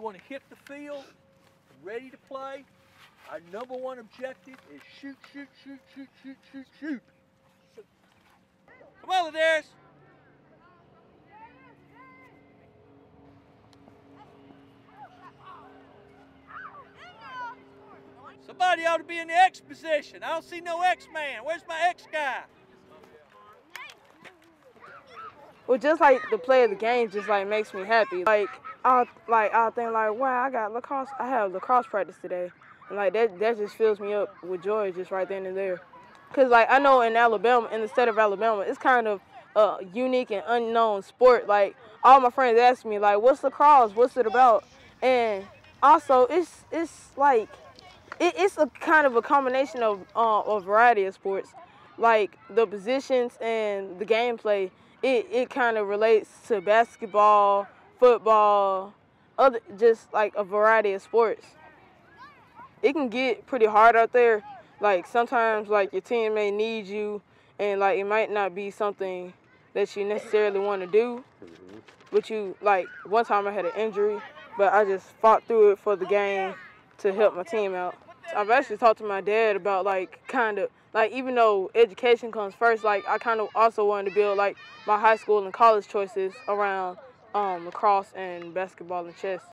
want to hit the field, ready to play. Our number one objective is shoot, shoot, shoot, shoot, shoot, shoot, shoot. Come on, Ladarius. Somebody ought to be in the X position. I don't see no X man. Where's my X guy? Well, just like the play of the game, just like makes me happy. Like I like I think like wow, I got lacrosse. I have lacrosse practice today, and like that that just fills me up with joy just right then and there. Cause like I know in Alabama, in the state of Alabama, it's kind of a unique and unknown sport. Like all my friends ask me like, what's lacrosse? What's it about? And also it's it's like it, it's a kind of a combination of uh, a variety of sports, like the positions and the gameplay. It it kind of relates to basketball, football, other just like a variety of sports. It can get pretty hard out there. Like sometimes, like your team may need you, and like it might not be something that you necessarily want to do. But you like one time I had an injury, but I just fought through it for the game to help my team out. I've actually talked to my dad about like kind of like even though education comes first, like I kind of also wanted to build like my high school and college choices around um, lacrosse and basketball and chess.